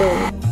room.